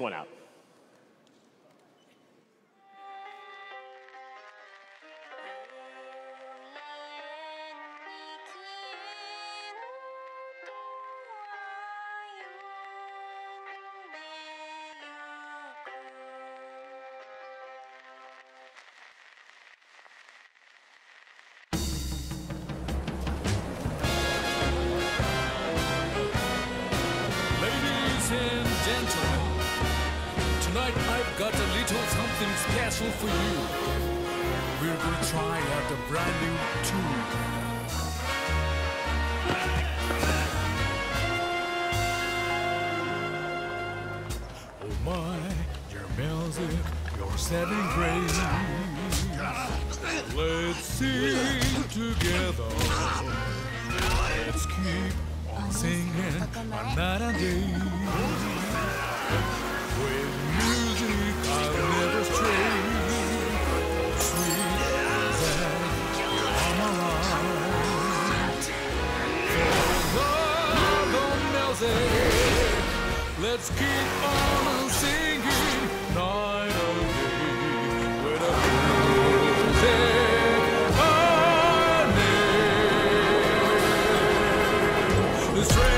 one out. Ladies and gentlemen, tonight I've got a little something special for you. We're gonna try out a brand new tune. Oh my, your music, you're setting grace. Let's sing together. Let's keep on singing another day. With Let's keep on singing night and day with the music